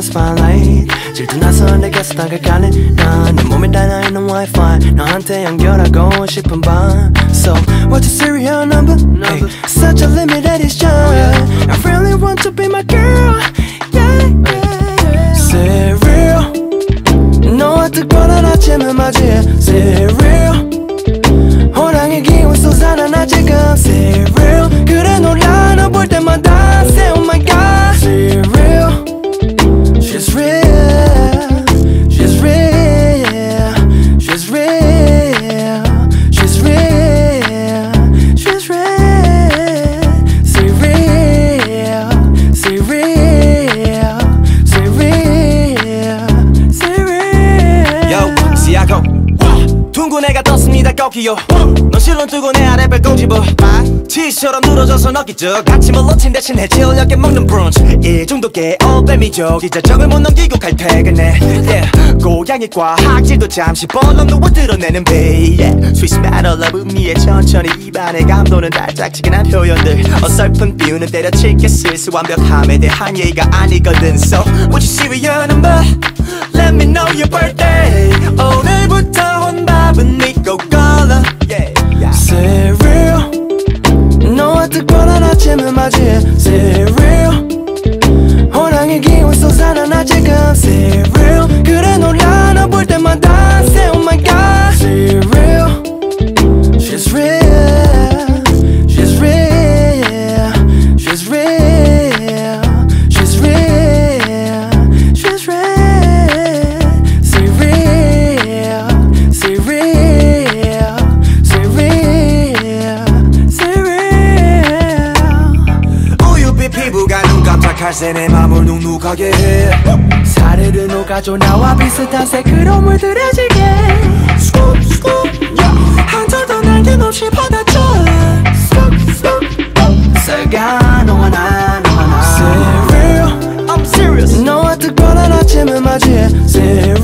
the spotlight. 질투 나서 내게 스타가 난내 몸이 달라있는 Wi-Fi. 너한테 연결하고 싶은 밤. So what's your serial number? Ay, such a limited edition. I really want to be my girl 둥근 애가 떴습니다 꺾이요 너 실론 뜨고 내 아래 발 꼬집어 티처럼 늘어져서 넣기죠 아침을 놓친 대신 해질녘에 먹는 브런치 이 정도께 어뱀이죠 기자정을 못 넘기고 칼퇴근해 yeah. 고양이 과 학질도 잠시 벌렁 누워 드러내는 베이 yeah. Of 음미에 천천히 입안에 감도는 달짝지근한 표현들 어설픈 비유는 때려칠게 슬슬 완벽함에 대한 예의가 아니거든 So would you serial number? Let me know your birthday Cały są za na nacie cancer 피부가 눈 깜짝할 새내 맘을 눅눅하게 해. 사르르 녹아줘 나와 비슷한 색으로 물들여지게. 스쿱 스쿱 한철도 날개 없이 받아줘. 스쿱 스쿱 쌀가 너와 나 너와 나. Serial I'm serious. 너와 특별한 아침을 맞이해. Serial